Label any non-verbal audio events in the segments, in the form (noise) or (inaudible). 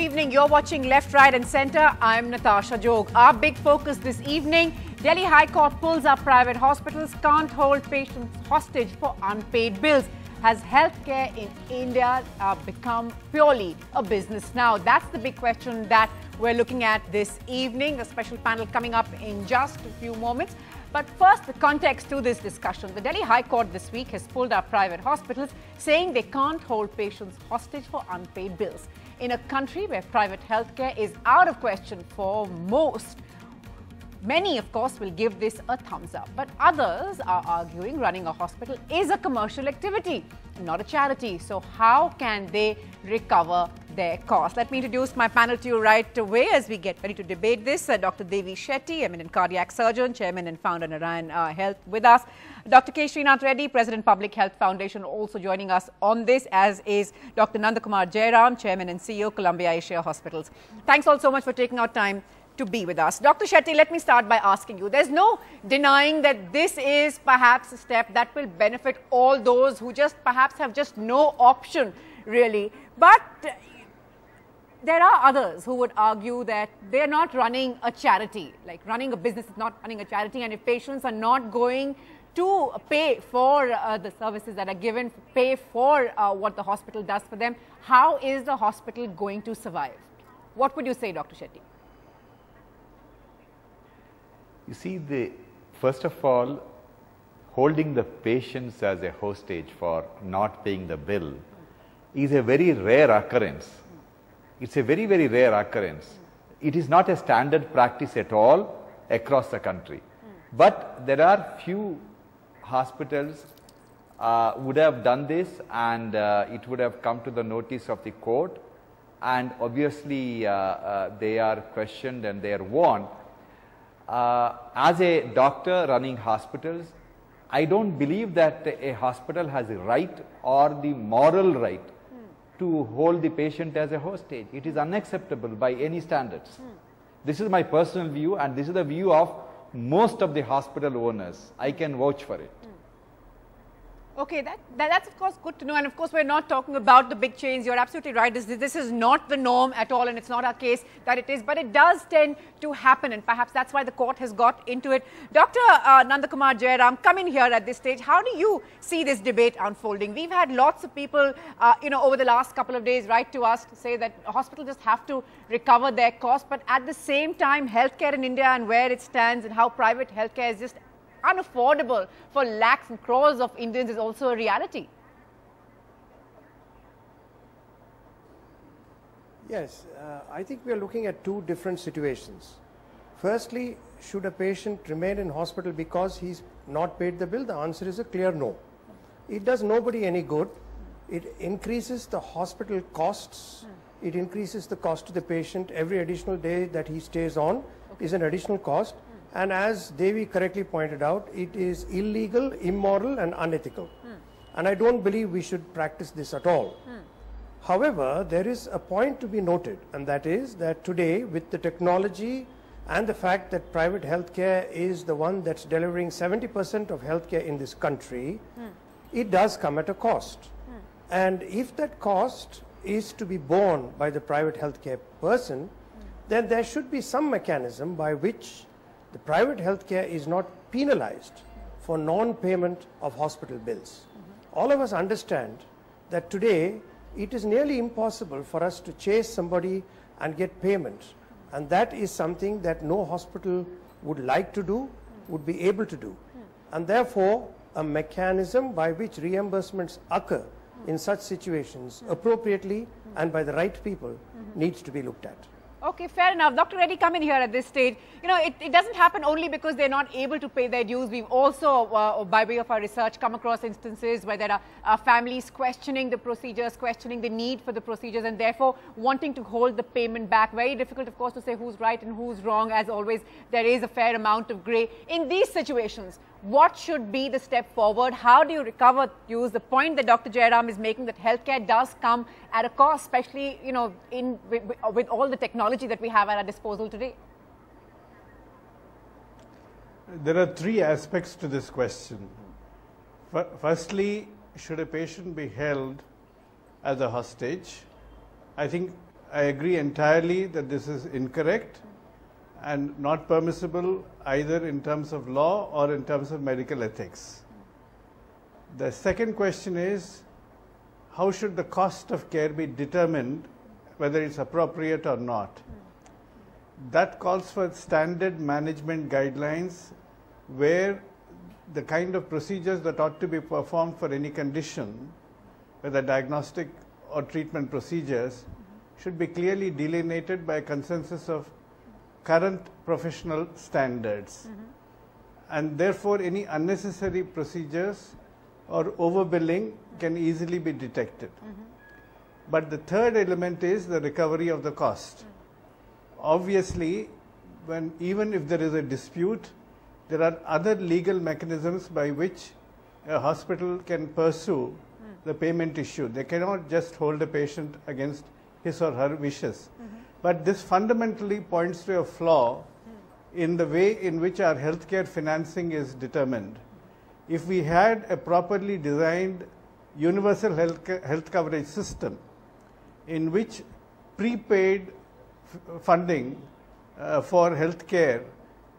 Good evening. You're watching Left, Right, and Centre. I'm Natasha Jog. Our big focus this evening Delhi High Court pulls up private hospitals, can't hold patients hostage for unpaid bills. Has healthcare in India uh, become purely a business now? That's the big question that we're looking at this evening. A special panel coming up in just a few moments. But first, the context to this discussion. The Delhi High Court this week has pulled up private hospitals, saying they can't hold patients hostage for unpaid bills. In a country where private healthcare is out of question for most, Many, of course, will give this a thumbs up, but others are arguing running a hospital is a commercial activity, not a charity. So, how can they recover their costs? Let me introduce my panel to you right away as we get ready to debate this. Uh, Dr. Devi Shetty, eminent cardiac surgeon, chairman and founder Narayan uh, Health, with us. Dr. K. Srinath Reddy, president Public Health Foundation, also joining us on this, as is Dr. Nandakumar Jairam, chairman and CEO, Columbia Asia Hospitals. Thanks all so much for taking out time to be with us. Dr. Shetty, let me start by asking you. There's no denying that this is perhaps a step that will benefit all those who just perhaps have just no option, really. But there are others who would argue that they're not running a charity. Like running a business is not running a charity, and if patients are not going to pay for uh, the services that are given, pay for uh, what the hospital does for them, how is the hospital going to survive? What would you say, Dr. Shetty? You see, the first of all, holding the patients as a hostage for not paying the bill is a very rare occurrence. It's a very, very rare occurrence. It is not a standard practice at all across the country. But there are few hospitals uh, would have done this and uh, it would have come to the notice of the court and obviously uh, uh they are questioned and they are warned uh, as a doctor running hospitals, I don't believe that a hospital has a right or the moral right to hold the patient as a hostage. It is unacceptable by any standards. This is my personal view and this is the view of most of the hospital owners. I can vouch for it. Okay, that, that, that's of course good to know. And of course, we're not talking about the big chains. You're absolutely right. This, this is not the norm at all, and it's not our case that it is. But it does tend to happen, and perhaps that's why the court has got into it. Dr. Uh, Nandakumar Jairam, come in here at this stage. How do you see this debate unfolding? We've had lots of people, uh, you know, over the last couple of days write to us to say that hospitals just have to recover their costs. But at the same time, healthcare in India and where it stands and how private healthcare is just unaffordable for lakhs and crores of Indians is also a reality. Yes, uh, I think we are looking at two different situations. Firstly, should a patient remain in hospital because he's not paid the bill? The answer is a clear no. It does nobody any good. It increases the hospital costs. It increases the cost to the patient. Every additional day that he stays on okay. is an additional cost. And as Devi correctly pointed out, it is illegal, immoral, and unethical. And I don't believe we should practice this at all. However, there is a point to be noted, and that is that today, with the technology and the fact that private healthcare is the one that's delivering 70% of healthcare in this country, it does come at a cost. And if that cost is to be borne by the private healthcare person, then there should be some mechanism by which the private healthcare is not penalized for non-payment of hospital bills. Mm -hmm. All of us understand that today it is nearly impossible for us to chase somebody and get payment. And that is something that no hospital would like to do, would be able to do. And therefore, a mechanism by which reimbursements occur in such situations appropriately and by the right people needs to be looked at. Okay, fair enough. Dr. Reddy, come in here at this stage. You know, it, it doesn't happen only because they're not able to pay their dues. We've also, uh, by way of our research, come across instances where there are uh, families questioning the procedures, questioning the need for the procedures, and therefore wanting to hold the payment back. Very difficult, of course, to say who's right and who's wrong. As always, there is a fair amount of grey. In these situations, what should be the step forward? How do you recover use? The point that Dr. Jairam is making that healthcare does come at a cost, especially you know in with, with all the technology that we have at our disposal today. There are three aspects to this question. Firstly, should a patient be held as a hostage? I think I agree entirely that this is incorrect and not permissible either in terms of law or in terms of medical ethics. The second question is how should the cost of care be determined, whether it's appropriate or not? That calls for standard management guidelines where the kind of procedures that ought to be performed for any condition, whether diagnostic or treatment procedures, should be clearly delineated by a consensus of current professional standards. Mm-hmm. And therefore, any unnecessary procedures or overbilling can easily be detected. Mm-hmm. But the third element is the recovery of the cost. Mm-hmm. Obviously, when even if there is a dispute, there are other legal mechanisms by which a hospital can pursue mm. the payment issue. They cannot just hold a patient against his or her wishes. Mm-hmm. But this fundamentally points to a flaw mm. in the way in which our healthcare financing is determined. If we had a properly designed universal health, health coverage system in which prepaid f- funding uh, for healthcare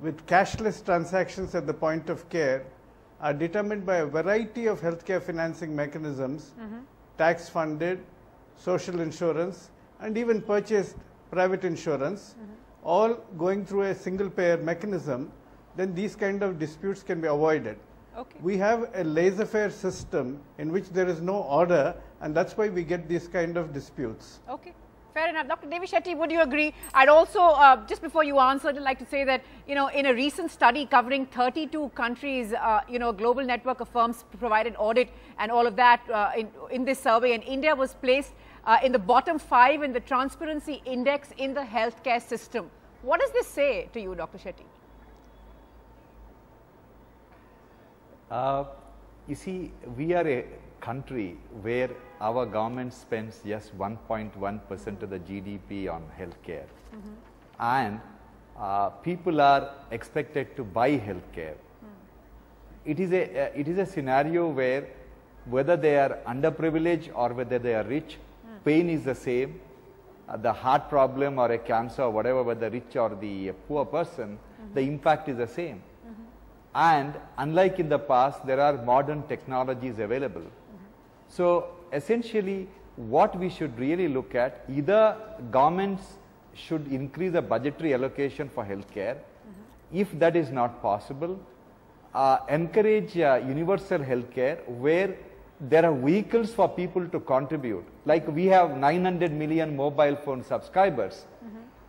with cashless transactions at the point of care are determined by a variety of healthcare financing mechanisms, mm-hmm. tax funded, social insurance, and even purchased private insurance, mm-hmm. all going through a single payer mechanism, then these kind of disputes can be avoided. Okay. We have a laissez faire system in which there is no order, and that's why we get these kind of disputes. Okay. Fair enough. Dr. Devi Shetty, would you agree? I'd also, uh, just before you answer, I'd like to say that, you know, in a recent study covering 32 countries, uh, you know, a global network of firms provided audit and all of that uh, in, in this survey, and India was placed uh, in the bottom five in the transparency index in the healthcare system. What does this say to you, Dr. Shetty? Uh, you see, we are a country where our government spends just 1.1% of the GDP on healthcare. And uh, people are expected to buy healthcare. It is a uh, it is a scenario where whether they are underprivileged or whether they are rich, pain is the same. Uh, the heart problem or a cancer or whatever, whether rich or the poor person, the impact is the same. And unlike in the past, there are modern technologies available. So essentially, what we should really look at, either governments should increase the budgetary allocation for healthcare. If that is not possible, uh, encourage uh, universal healthcare where there are vehicles for people to contribute. Like we have 900 million mobile phone subscribers,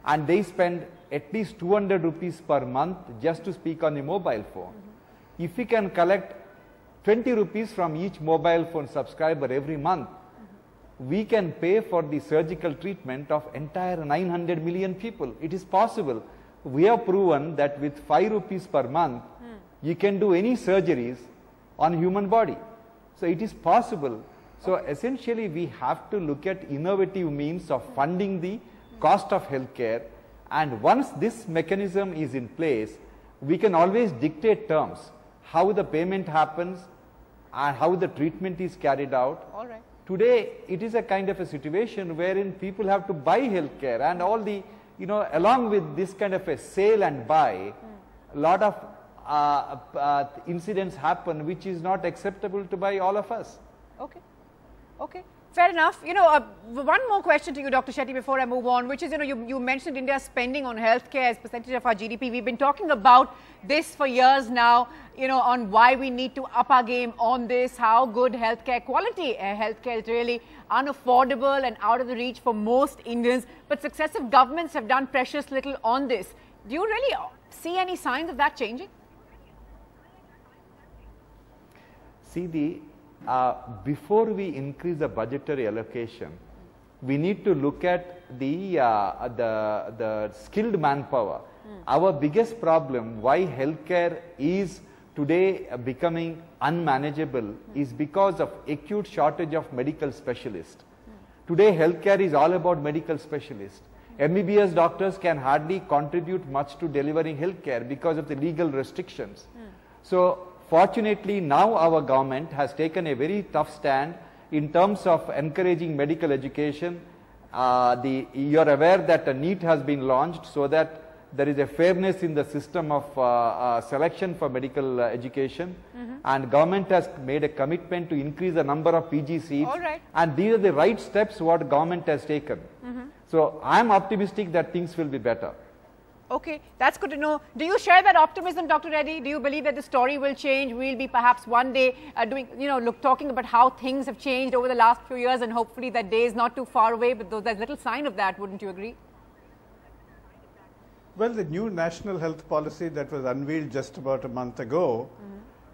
and they spend at least 200 rupees per month just to speak on the mobile phone. If we can collect 20 rupees from each mobile phone subscriber every month, we can pay for the surgical treatment of entire 900 million people. It is possible. We have proven that with 5 rupees per month, hmm. you can do any surgeries on human body. So it is possible. So essentially we have to look at innovative means of funding the cost of healthcare and once this mechanism is in place, we can always dictate terms, how the payment happens and how the treatment is carried out. All right. Today, it is a kind of a situation wherein people have to buy healthcare and all the, you know, along with this kind of a sale and buy, a lot of uh, uh, incidents happen which is not acceptable to by all of us. Okay. Okay. Fair enough. You know, uh, one more question to you, Dr. Shetty, before I move on, which is, you know, you, you mentioned India's spending on healthcare as percentage of our GDP. We've been talking about this for years now, you know, on why we need to up our game on this, how good healthcare quality uh, healthcare is really unaffordable and out of the reach for most Indians. But successive governments have done precious little on this. Do you really see any signs of that changing? See the uh, before we increase the budgetary allocation, we need to look at the uh, the the skilled manpower. Hmm. Our biggest problem why healthcare is today becoming unmanageable hmm. is because of acute shortage of medical specialists. Hmm. Today healthcare is all about medical specialists. MBBS doctors can hardly contribute much to delivering healthcare because of the legal restrictions. So fortunately now our government has taken a very tough stand in terms of encouraging medical education Uh, the, you're aware that a NEET has been launched so that there is a fairness in the system of uh, uh, selection for medical uh, education and government has made a commitment to increase the number of PG seats All right. and these are the right steps what government has taken. So I am optimistic that things will be better. Okay, that's good to know. Do you share that optimism, Dr. Reddy? Do you believe that the story will change? We'll be perhaps one day uh, doing, you know, look, talking about how things have changed over the last few years, and hopefully that day is not too far away. But there's little sign of that, wouldn't you agree? Well, the new national health policy that was unveiled just about a month ago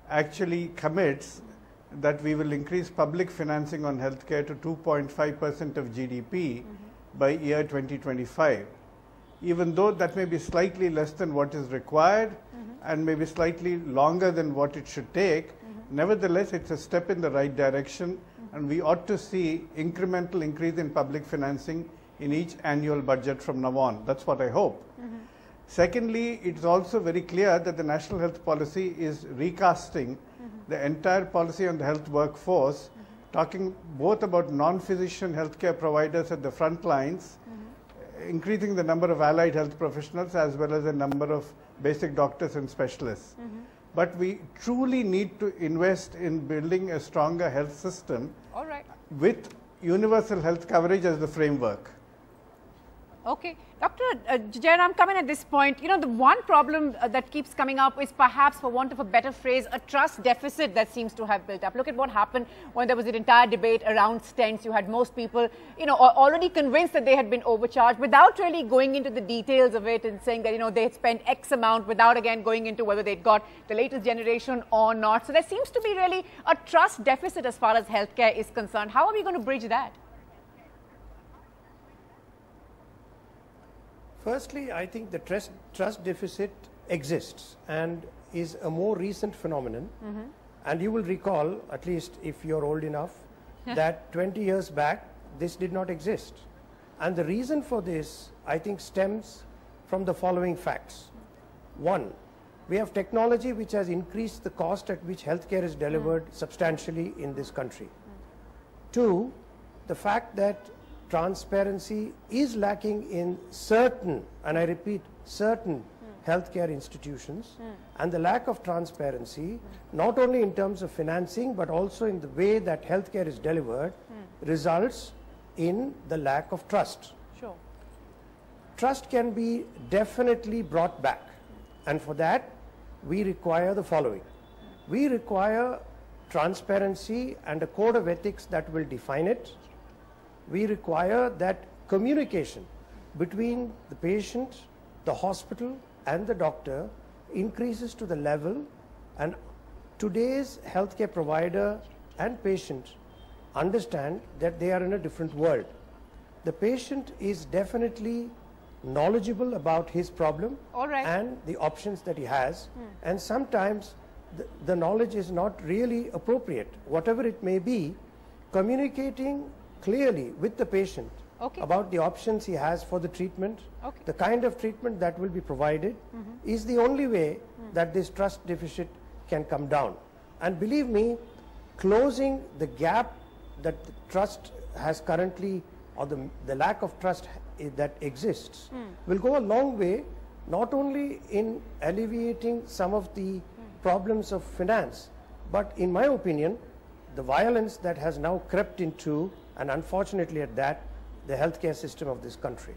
actually commits that we will increase public financing on healthcare to 2.5% of GDP by year 2025. Even though that may be slightly less than what is required mm-hmm. and maybe slightly longer than what it should take, mm-hmm. nevertheless, it's a step in the right direction mm-hmm. and we ought to see incremental increase in public financing in each annual budget from now on. That's what I hope. Secondly, it is also very clear that the national health policy is recasting the entire policy on the health workforce, talking both about non-physician healthcare providers at the front lines, increasing the number of allied health professionals as well as the number of basic doctors and specialists. Mm-hmm. But we truly need to invest in building a stronger health system All right. with universal health coverage as the framework. Okay. Dr. Uh, Jairam, coming at this point, you know, the one problem uh, that keeps coming up is perhaps, for want of a better phrase, a trust deficit that seems to have built up. Look at what happened when there was an entire debate around stents. You had most people, you know, already convinced that they had been overcharged without really going into the details of it and saying that, you know, they had spent X amount without again going into whether they'd got the latest generation or not. So there seems to be really a trust deficit as far as healthcare is concerned. How are we going to bridge that? Firstly, I think the trust, trust deficit exists and is a more recent phenomenon. Mm-hmm. And you will recall, at least if you're old enough, (laughs) that 20 years back, this did not exist. And the reason for this, I think, stems from the following facts. One, we have technology which has increased the cost at which healthcare is delivered mm. substantially in this country. Mm. Two, the fact that transparency is lacking in certain, and I repeat, certain healthcare institutions, and the lack of transparency, not only in terms of financing, but also in the way that healthcare is delivered, results in the lack of trust. Sure. Trust can be definitely brought back, and for that, we require the following. We require transparency and a code of ethics that will define it. We require that communication between the patient, the hospital, and the doctor increases to the level, and today's healthcare provider and patient understand that they are in a different world. The patient is definitely knowledgeable about his problem All right. and the options that he has, hmm. and sometimes the, the knowledge is not really appropriate. Whatever it may be, communicating clearly with the patient Okay. about the options he has for the treatment, Okay. the kind of treatment that will be provided, mm-hmm. is the only way mm. that this trust deficit can come down. And believe me, closing the gap that the trust has currently, or the, the lack of trust that exists, hmm. will go a long way, not only in alleviating some of the hmm. problems of finance, but in my opinion, the violence that has now crept into, and unfortunately at that, the healthcare system of this country.